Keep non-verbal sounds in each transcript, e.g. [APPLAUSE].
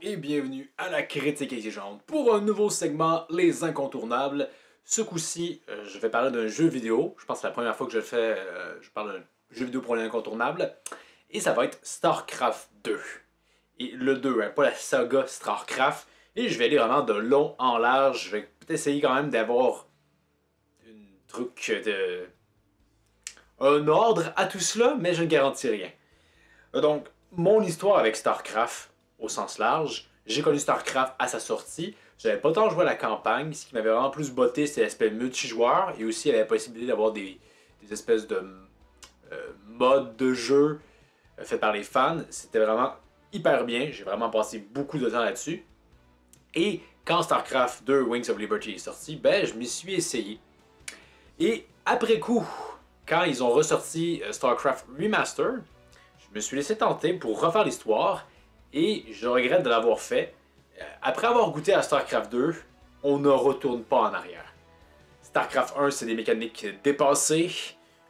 Et bienvenue à la critique exigeante pour un nouveau segment Les Incontournables. Ce coup-ci, euh, je vais parler d'un jeu vidéo. Je pense que c'est la première fois que je le fais, euh, je parle d'un jeu vidéo pour les incontournables. Et ça va être StarCraft 2. Et le 2, hein, pas la saga StarCraft. Et je vais aller vraiment de long en large. Je vais peut-être essayer quand même d'avoir un truc de. un ordre à tout cela, mais je ne garantis rien. Donc, mon histoire avec StarCraft, au sens large, j'ai connu StarCraft à sa sortie. J'avais pas tant joué à la campagne. Ce qui m'avait vraiment plus botté, c'était l'aspect multijoueur. Et aussi, il y avait la possibilité d'avoir des, espèces de euh, modes de jeu euh, faits par les fans. C'était vraiment hyper bien. J'ai vraiment passé beaucoup de temps là-dessus. Et quand StarCraft 2 Wings of Liberty est sorti, ben, je m'y suis essayé. Et après coup, quand ils ont ressorti euh, StarCraft Remaster, je me suis laissé tenter pour refaire l'histoire et je regrette de l'avoir fait. Euh, après avoir goûté à StarCraft 2, on ne retourne pas en arrière. StarCraft 1, c'est des mécaniques dépassées,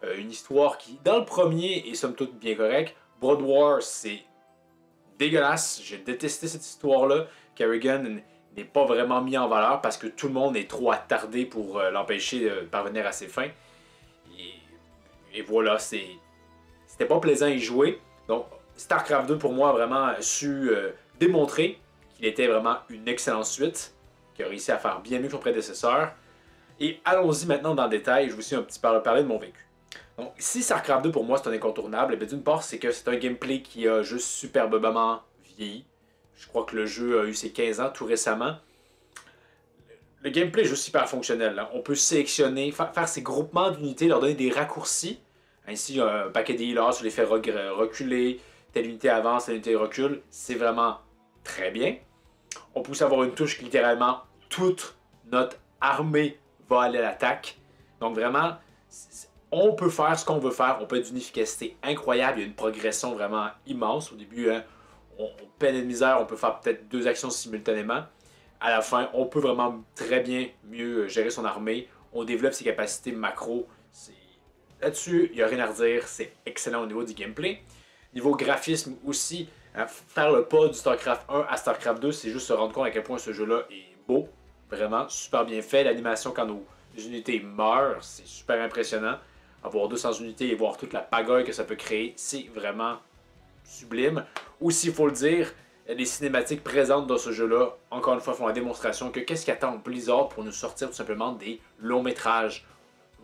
euh, une histoire qui, dans le premier, est somme toute bien correcte. Broad War, c'est dégueulasse. J'ai détesté cette histoire-là. Kerrigan n'est pas vraiment mis en valeur parce que tout le monde est trop attardé pour euh, l'empêcher de parvenir à ses fins. Et, voilà, c'était pas plaisant à y jouer. Donc, StarCraft 2 pour moi a vraiment su euh, démontrer qu'il était vraiment une excellente suite, qui a réussi à faire bien mieux que son prédécesseur. Et allons-y maintenant dans le détail, je vais aussi un petit peu parler de mon vécu. Donc, si StarCraft 2 pour moi c'est un incontournable, eh d'une part c'est que c'est un gameplay qui a juste superbement vieilli. Je crois que le jeu a eu ses 15 ans tout récemment. Le gameplay est juste super fonctionnel. On peut sélectionner, faire ses groupements d'unités, leur donner des raccourcis. Ainsi, un paquet d'healers, je les fait reculer, telle unité avance, telle unité recule, c'est vraiment très bien. On peut aussi avoir une touche qui littéralement toute notre armée va aller à l'attaque. Donc vraiment, on peut faire ce qu'on veut faire, on peut être d'une efficacité incroyable, il y a une progression vraiment immense. Au début, hein, on, peine et de misère, on peut faire peut-être deux actions simultanément. À la fin, on peut vraiment très bien mieux gérer son armée. On développe ses capacités macro. Là-dessus, il n'y a rien à redire, c'est excellent au niveau du gameplay. Niveau graphisme aussi, faire le pas du StarCraft 1 à StarCraft 2, c'est juste se rendre compte à quel point ce jeu-là est beau. Vraiment, super bien fait. L'animation quand nos unités meurent, c'est super impressionnant. Avoir 200 unités et voir toute la pagaille que ça peut créer, c'est vraiment sublime. Aussi, il faut le dire, les cinématiques présentes dans ce jeu-là, encore une fois, font la démonstration que qu'est-ce qu'attend Blizzard pour nous sortir tout simplement des longs métrages.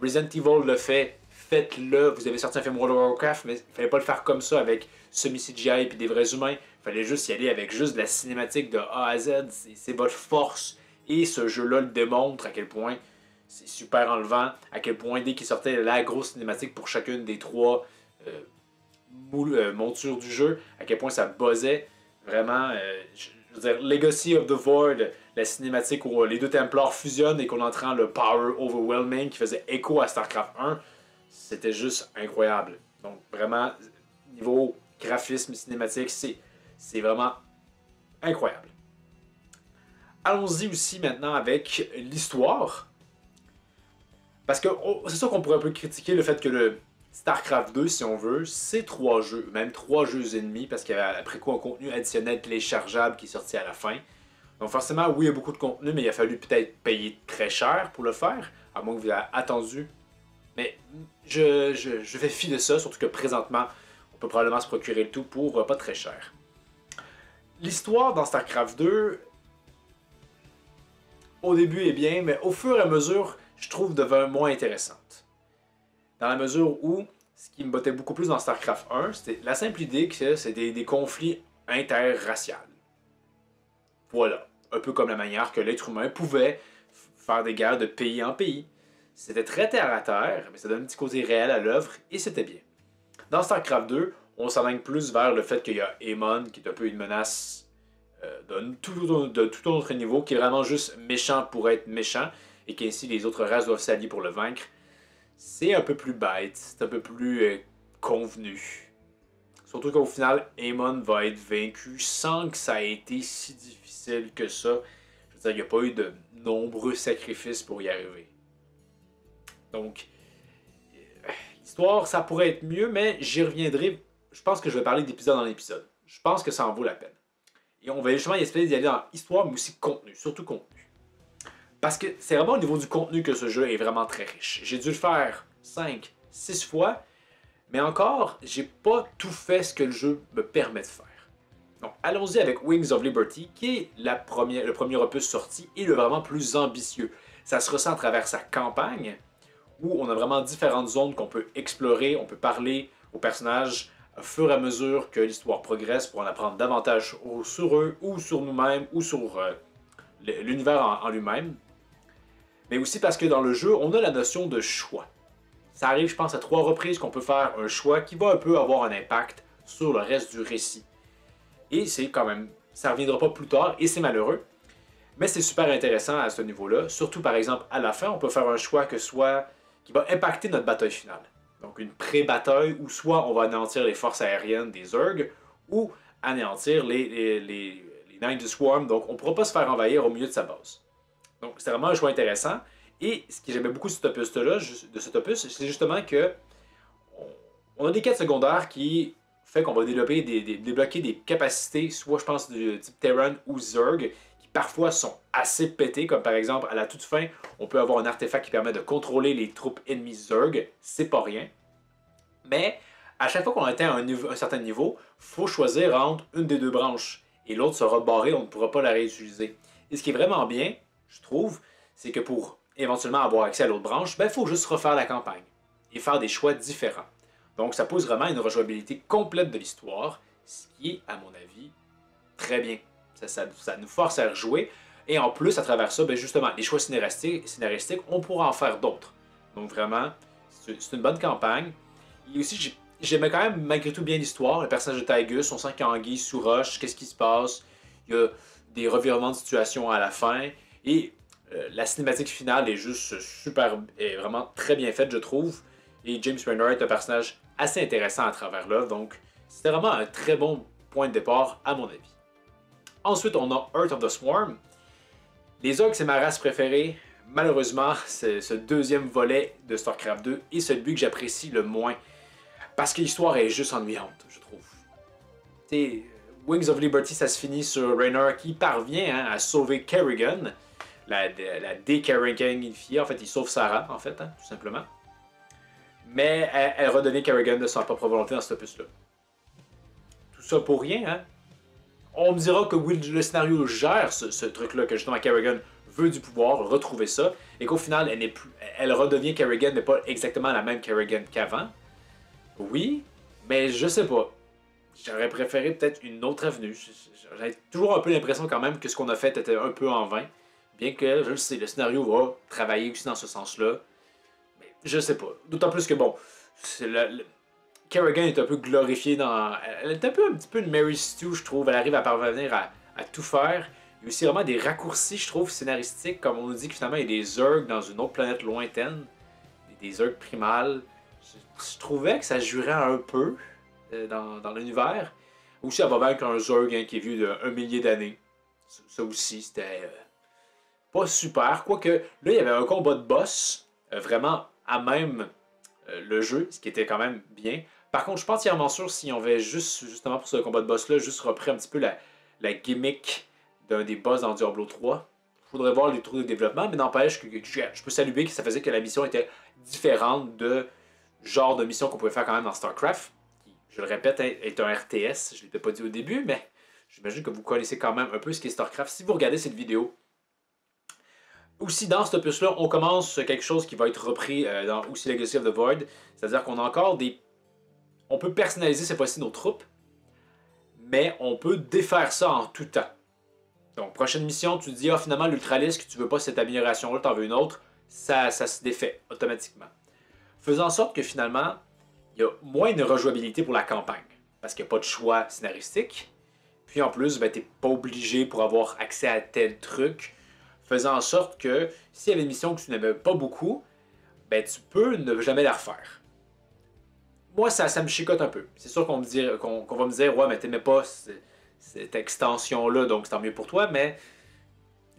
Resident Evil le fait faites-le. Vous avez sorti un film World of Warcraft, mais il fallait pas le faire comme ça avec semi-CGI et des vrais humains. Il fallait juste y aller avec juste de la cinématique de A à Z. C'est votre force. Et ce jeu-là le démontre à quel point c'est super enlevant, à quel point dès qu'il sortait la grosse cinématique pour chacune des trois euh, euh, montures du jeu, à quel point ça buzzait. Vraiment, euh, je veux dire, Legacy of the Void, la cinématique où les deux Templars fusionnent et qu'on entend le Power Overwhelming qui faisait écho à StarCraft 1 c'était juste incroyable. Donc vraiment, niveau graphisme cinématique, c'est, vraiment incroyable. Allons-y aussi maintenant avec l'histoire. Parce que oh, c'est ça qu'on pourrait un peu critiquer le fait que le StarCraft 2, si on veut, c'est trois jeux, même trois jeux ennemis, parce qu'il y avait après quoi un contenu additionnel téléchargeable qui est sorti à la fin. Donc forcément, oui, il y a beaucoup de contenu, mais il a fallu peut-être payer très cher pour le faire, à moins que vous ayez attendu mais je, fais fi de ça, surtout que présentement, on peut probablement se procurer le tout pour euh, pas très cher. L'histoire dans StarCraft 2, au début est bien, mais au fur et à mesure, je trouve devient moins intéressante. Dans la mesure où, ce qui me bottait beaucoup plus dans StarCraft 1, c'était la simple idée que c'est des, des conflits interraciaux. Voilà. Un peu comme la manière que l'être humain pouvait faire des guerres de pays en pays. C'était très terre à terre, mais ça donne un petit côté réel à l'œuvre et c'était bien. Dans StarCraft 2, on s'aligne plus vers le fait qu'il y a Aemon qui est un peu une menace euh, de, tout, de tout autre niveau, qui est vraiment juste méchant pour être méchant et qu'ainsi les autres races doivent s'allier pour le vaincre. C'est un peu plus bête, c'est un peu plus euh, convenu. Surtout qu'au final, Aemon va être vaincu sans que ça ait été si difficile que ça. Je veux dire, il n'y a pas eu de nombreux sacrifices pour y arriver. Donc, euh, l'histoire, ça pourrait être mieux, mais j'y reviendrai. Je pense que je vais parler d'épisode en épisode. Je pense que ça en vaut la peine. Et on va justement essayer d'y aller dans histoire, mais aussi contenu, surtout contenu. Parce que c'est vraiment au niveau du contenu que ce jeu est vraiment très riche. J'ai dû le faire 5, 6 fois, mais encore, j'ai pas tout fait ce que le jeu me permet de faire. Donc allons-y avec Wings of Liberty, qui est le premier opus sorti et le vraiment plus ambitieux. Ça se ressent à travers sa campagne, où on a vraiment différentes zones qu'on peut explorer, on peut parler aux personnages au fur et à mesure que l'histoire progresse pour en apprendre davantage sur eux ou sur nous-mêmes ou sur euh, l'univers en, lui-même. Mais aussi parce que dans le jeu, on a la notion de choix. Ça arrive, je pense, à trois reprises qu'on peut faire un choix qui va un peu avoir un impact sur le reste du récit. Et c'est quand même, ça reviendra pas plus tard et c'est malheureux. Mais c'est super intéressant à ce niveau-là. Surtout, par exemple, à la fin, on peut faire un choix que soit qui va impacter notre bataille finale. Donc une pré-bataille où soit on va anéantir les forces aériennes des Zerg ou anéantir les, les, Nine Swarm. Donc on ne pourra pas se faire envahir au milieu de sa base. Donc c'est vraiment un choix intéressant. Et ce que j'aimais beaucoup de cet opus-là, de c'est justement que on a des quêtes secondaires qui fait qu'on va développer des, débloquer des capacités, soit je pense du type Terran ou Zerg, parfois sont assez pétés, comme par exemple à la toute fin, on peut avoir un artefact qui permet de contrôler les troupes ennemies Zerg, c'est pas rien. Mais à chaque fois qu'on atteint un, certain niveau, faut choisir entre une des deux branches et l'autre sera barrée, on ne pourra pas la réutiliser. Et ce qui est vraiment bien, je trouve, c'est que pour éventuellement avoir accès à l'autre branche, il ben, faut juste refaire la campagne et faire des choix différents. Donc ça pose vraiment une rejouabilité complète de l'histoire, ce qui est, à mon avis, très bien. Ça, nous force à rejouer. Et en plus, à travers ça, ben justement, les choix scénaristiques, on pourra en faire d'autres. Donc vraiment, c'est une bonne campagne. Et aussi, j'aimais quand même malgré tout bien l'histoire. Le personnage de Tigus, on sent qu'il sous roche, qu'est-ce qui se passe? Il y a des revirements de situation à la fin. Et euh, la cinématique finale est juste super, est vraiment très bien faite, je trouve. Et James Renner est un personnage assez intéressant à travers l'œuvre. Donc, c'était vraiment un très bon point de départ, à mon avis. Ensuite, on a Earth of the Swarm. Les orques, c'est ma race préférée. Malheureusement, ce deuxième volet de StarCraft 2 est celui que j'apprécie le moins. Parce que l'histoire est juste ennuyante, je trouve. Wings of Liberty, ça se finit sur Raynor qui parvient hein, à sauver Kerrigan, la, la dé-Kerriganifiée. En fait, il sauve Sarah, en fait, hein, tout simplement. Mais elle, elle redonnait Kerrigan de sa propre volonté dans cet opus-là. Tout ça pour rien, hein? On me dira que le scénario gère ce, truc-là, que justement Kerrigan veut du pouvoir, retrouver ça, et qu'au final, elle, plus, elle redevient Kerrigan, mais pas exactement la même Kerrigan qu'avant. Oui, mais je sais pas. J'aurais préféré peut-être une autre avenue. J'ai toujours un peu l'impression quand même que ce qu'on a fait était un peu en vain. Bien que, je le sais, le scénario va travailler aussi dans ce sens-là. Mais je sais pas. D'autant plus que, bon, c'est le Kerrigan est un peu glorifiée dans. Elle est un peu un petit peu une Mary Stu, je trouve. Elle arrive à parvenir à, tout faire. Il y a aussi vraiment des raccourcis, je trouve, scénaristiques, comme on nous dit que finalement il y a des Zerg dans une autre planète lointaine, des Zerg primales. Je, trouvais que ça jurait un peu euh, dans, l'univers. Aussi, elle va vaincre un Zerg hein, qui est vieux d'un millier d'années. Ça, aussi, c'était euh, pas super. Quoique, là, il y avait un combat de boss euh, vraiment à même le jeu, ce qui était quand même bien. Par contre, je suis pas entièrement sûr si on avait juste, justement pour ce combat de boss-là, juste repris un petit peu la, gimmick d'un des boss dans Diablo 3. Il faudrait voir les trous de développement, mais n'empêche que, je peux saluer que ça faisait que la mission était différente de genre de mission qu'on pouvait faire quand même dans StarCraft, qui, je le répète, est un RTS. Je ne l'ai pas dit au début, mais j'imagine que vous connaissez quand même un peu ce qu'est StarCraft si vous regardez cette vidéo. Aussi, dans ce opus-là, on commence quelque chose qui va être repris euh, dans aussi Legacy of the Void, c'est-à-dire qu'on a encore des on peut personnaliser cette fois-ci nos troupes, mais on peut défaire ça en tout temps. Donc, prochaine mission, tu dis, ah, finalement, l'ultralisque, tu veux pas cette amélioration-là, tu en veux une autre, ça, ça se défait automatiquement. Faisant en sorte que finalement, il y a moins de rejouabilité pour la campagne, parce qu'il n'y a pas de choix scénaristique. Puis en plus, ben, tu n'es pas obligé pour avoir accès à tel truc, faisant en sorte que s'il y avait une mission que tu n'aimais pas beaucoup, ben, tu peux ne jamais la refaire moi, ça, me chicote un peu. C'est sûr qu'on va me dire, ouais, mais t'aimais pas cette extension-là, donc c'est tant mieux pour toi, mais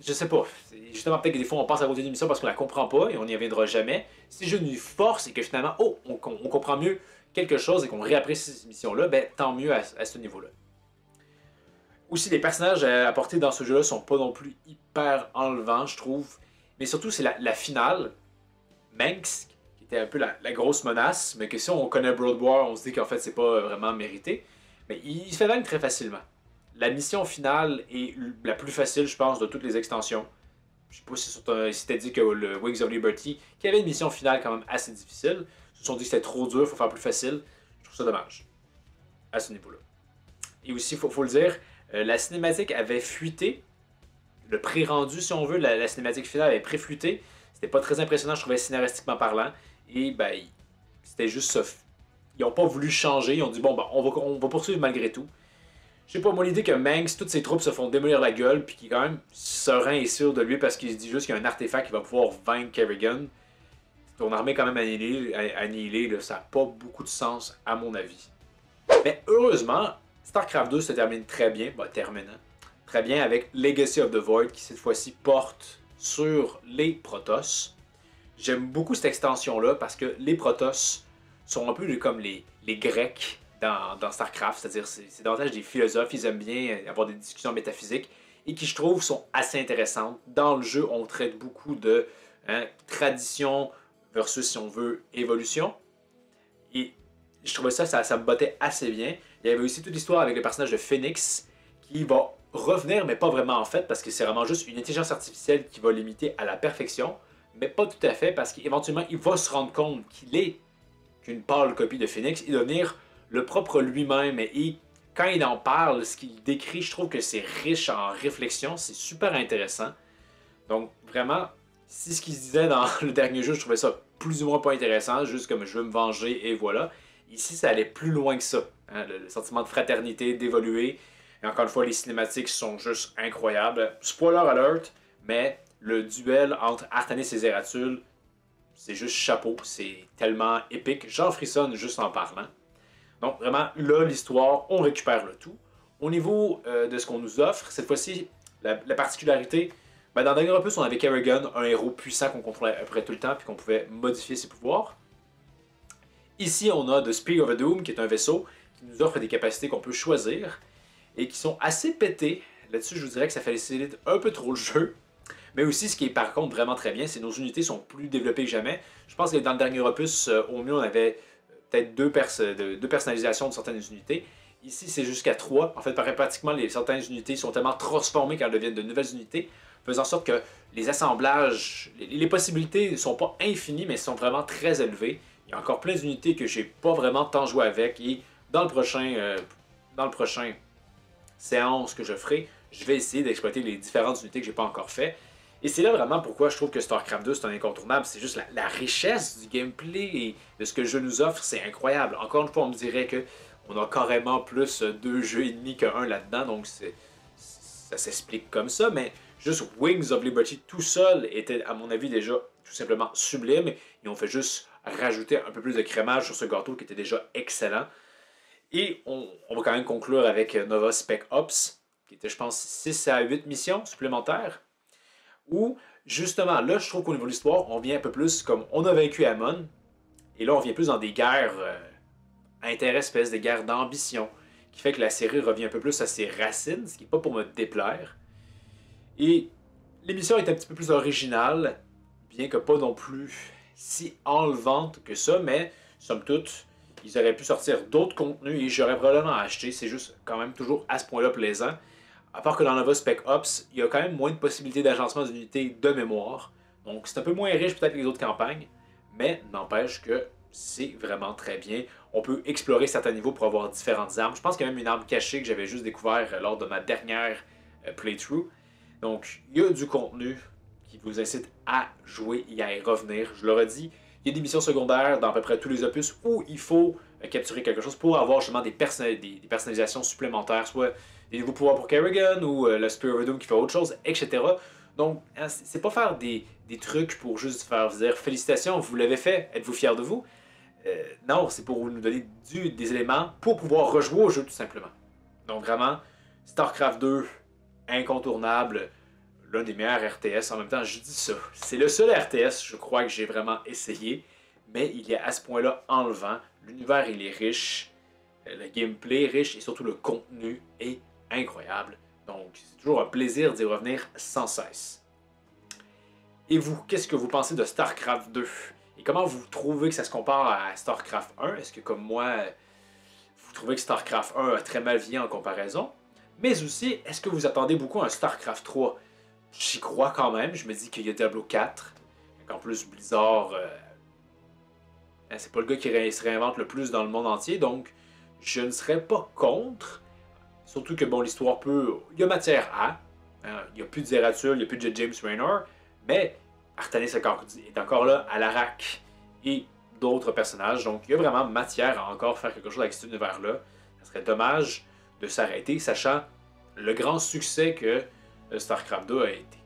je sais pas. Justement, peut-être que des fois, on passe à côté d'une émission parce qu'on la comprend pas et on n'y reviendra jamais. Si je nous force et que finalement, oh, on, comprend mieux quelque chose et qu'on réapprécie cette émission-là, ben tant mieux à, ce niveau-là. Aussi, les personnages apportés dans ce jeu-là sont pas non plus hyper enlevants, je trouve. Mais surtout, c'est la, finale. Manx, était un peu la, grosse menace, mais que si on connaît Broad War, on se dit qu'en fait, c'est pas vraiment mérité. Mais il se fait vaincre très facilement. La mission finale est la plus facile, je pense, de toutes les extensions. Je sais pas si, t'as dit que le Wings of Liberty, qui avait une mission finale quand même assez difficile, se sont dit que c'était trop dur, faut faire plus facile. Je trouve ça dommage. À ce niveau-là. Et aussi, il faut, faut, le dire, euh, la cinématique avait fuité. Le pré-rendu, si on veut, la, cinématique finale avait pré-fuité. C'était pas très impressionnant, je trouvais, scénaristiquement parlant. Et ben, c'était juste ça. Ils ont pas voulu changer. Ils ont dit, bon, ben, on va, on va poursuivre malgré tout. Je sais pas, moi, l'idée que Manx, toutes ses troupes se font démolir la gueule, puis qu'il est quand même serein et sûr de lui parce qu'il se dit juste qu'il y a un artefact qui va pouvoir vaincre Kerrigan. Ton armée quand même annihilée, ça n'a pas beaucoup de sens, à mon avis. Mais heureusement, StarCraft 2 se termine très bien, bah, terminant, très bien avec Legacy of the Void qui cette fois-ci porte sur les Protoss. J'aime beaucoup cette extension-là parce que les Protoss sont un peu comme les, les Grecs dans, StarCraft, c'est-à-dire c'est davantage des philosophes, ils aiment bien avoir des discussions métaphysiques et qui je trouve sont assez intéressantes. Dans le jeu, on traite beaucoup de hein, tradition versus, si on veut, évolution. Et je trouvais ça, ça, ça me bottait assez bien. Il y avait aussi toute l'histoire avec le personnage de Phoenix qui va revenir, mais pas vraiment en fait, parce que c'est vraiment juste une intelligence artificielle qui va l'imiter à la perfection, mais pas tout à fait, parce qu'éventuellement, il va se rendre compte qu'il est qu'une pâle copie de Phoenix et devenir le propre lui-même. Et quand il en parle, ce qu'il décrit, je trouve que c'est riche en réflexion, c'est super intéressant. Donc vraiment, si ce qu'il se disait dans [LAUGHS] le dernier jeu, je trouvais ça plus ou moins pas intéressant, juste comme je veux me venger et voilà. Ici, ça allait plus loin que ça. Hein, le, sentiment de fraternité, d'évoluer. Et encore une fois, les cinématiques sont juste incroyables. Spoiler alert, mais le duel entre Artanis et Zeratul, c'est juste chapeau. C'est tellement épique. J'en frissonne juste en parlant. Donc vraiment, là, l'histoire, on récupère le tout. Au niveau euh, de ce qu'on nous offre, cette fois-ci, la, particularité, ben, dans Dernier Opus, on avait Kerrigan, un héros puissant qu'on contrôlait à peu près tout le temps, puis qu'on pouvait modifier ses pouvoirs. Ici, on a The Spear of a Doom, qui est un vaisseau qui nous offre des capacités qu'on peut choisir, et qui sont assez pétées. Là-dessus, je vous dirais que ça facilite un peu trop le jeu. Mais aussi, ce qui est par contre vraiment très bien, c'est que nos unités sont plus développées que jamais. Je pense que dans le dernier opus, euh, au mieux, on avait peut-être deux, deux, personnalisations de certaines unités. Ici, c'est jusqu'à trois. En fait, pratiquement, les, certaines unités sont tellement transformées qu'elles deviennent de nouvelles unités, faisant en sorte que les assemblages, les, possibilités ne sont pas infinies, mais sont vraiment très élevées. Il y a encore plein d'unités que j'ai pas vraiment tant joué avec. Et dans le prochain, euh, dans le prochain séance que je ferai, je vais essayer d'exploiter les différentes unités que j'ai pas encore fait. Et c'est là vraiment pourquoi je trouve que StarCraft 2 c'est un incontournable. C'est juste la, richesse du gameplay et de ce que le jeu nous offre, c'est incroyable. Encore une fois, on me dirait que on a carrément plus deux jeux et demi qu'un là-dedans, donc ça s'explique comme ça, mais juste Wings of Liberty tout seul était, à mon avis, déjà tout simplement sublime. Ils ont fait juste rajouter un peu plus de crémage sur ce gâteau qui était déjà excellent. Et on, on va quand même conclure avec Nova Spec Ops, qui était, je pense, 6 à 8 missions supplémentaires. Où, justement, là, je trouve qu'au niveau de l'histoire, on vient un peu plus comme on a vaincu Amon, et là, on vient plus dans des guerres euh, interespèces, des guerres d'ambition, qui fait que la série revient un peu plus à ses racines, ce qui n'est pas pour me déplaire. Et l'émission est un petit peu plus originale, bien que pas non plus si enlevante que ça, mais somme toute, ils auraient pu sortir d'autres contenus et j'aurais probablement acheté. C'est juste quand même toujours à ce point-là plaisant. À part que dans Nova Spec Ops, il y a quand même moins de possibilités d'agencement d'unités de mémoire. Donc c'est un peu moins riche peut-être que les autres campagnes, mais n'empêche que c'est vraiment très bien. On peut explorer certains niveaux pour avoir différentes armes. Je pense qu'il y a même une arme cachée que j'avais juste découvert euh, lors de ma dernière euh, playthrough. Donc il y a du contenu qui vous incite à jouer et à y revenir. Je l'aurais dit, il y a des missions secondaires dans à peu près tous les opus où il faut euh, capturer quelque chose pour avoir justement des, des personnalisations supplémentaires, soit des nouveaux pouvoirs pour Kerrigan ou euh, le Spirit of Doom qui fait autre chose, etc. Donc, hein, c'est pas faire des, trucs pour juste faire dire félicitations, vous l'avez fait, êtes-vous fiers de vous? Euh, Non, c'est pour nous donner des éléments pour pouvoir rejouer au jeu tout simplement. Donc, vraiment, StarCraft 2, incontournable, l'un des meilleurs RTS. En même temps, je dis ça. C'est le seul RTS, je crois, que j'ai vraiment essayé. Mais il est à ce point-là enlevant. L'univers, il est riche. Euh, le gameplay est riche et surtout le contenu est incroyable. Donc, c'est toujours un plaisir d'y revenir sans cesse. Et vous, qu'est-ce que vous pensez de StarCraft 2 Et comment vous trouvez que ça se compare à StarCraft 1 Est-ce que, comme moi, vous trouvez que StarCraft 1 a très mal vieilli en comparaison? Mais aussi, est-ce que vous attendez beaucoup à un StarCraft 3 J'y crois quand même. Je me dis qu'il y a Diablo 4. En plus, Blizzard, euh, hein, c'est pas le gars qui se réinvente le plus dans le monde entier, donc je ne serais pas contre. Surtout que, bon, l'histoire peut. Il y a matière à. Hein, il n'y a plus de Zeratul, il n'y a plus de James Raynor, mais Artanis est encore là à l'Arak et d'autres personnages. Donc, il y a vraiment matière à encore faire quelque chose avec cet univers-là. Ce serait dommage de s'arrêter, sachant le grand succès que euh, StarCraft 2 a été.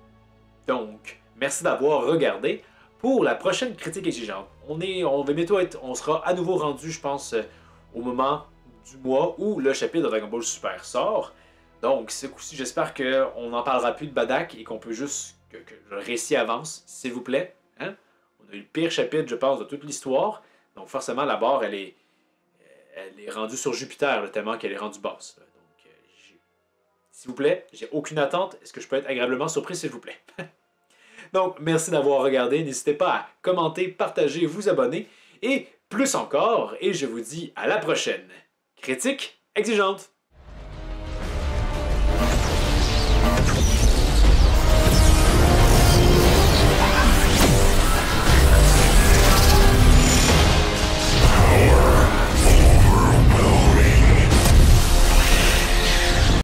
Donc, merci d'avoir regardé. Pour la prochaine critique exigeante, on, est, on va bientôt être, on sera à nouveau rendu, je pense, euh, au moment du mois où le chapitre de Dragon Ball Super sort. Donc, ce coup-ci, j'espère qu'on n'en parlera plus de Badak et qu'on peut juste que, le récit avance, s'il vous plaît. Hein? On a eu le pire chapitre, je pense, de toute l'histoire. Donc, forcément, la barre, elle est, elle est rendue sur Jupiter, tellement qu'elle est rendue basse. S'il vous plaît, j'ai aucune attente. Est-ce que je peux être agréablement surpris, s'il vous plaît? [LAUGHS] Donc, merci d'avoir regardé. N'hésitez pas à commenter, partager, vous abonner et plus encore. Et je vous dis à la prochaine. Critique exigeante.